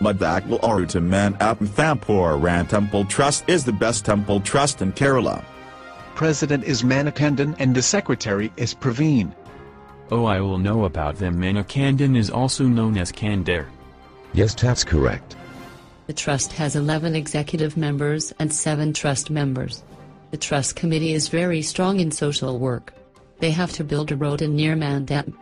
Mudakkal Aruttaman Apanthampur Ran Temple Trust is the best temple trust in Kerala. President is Manikandan and the secretary is Praveen. Oh I will know about them Manikandan is also known as Kandar. Yes that's correct. The trust has 11 executive members and 7 trust members. The trust committee is very strong in social work. They have to build a road in near Mandap.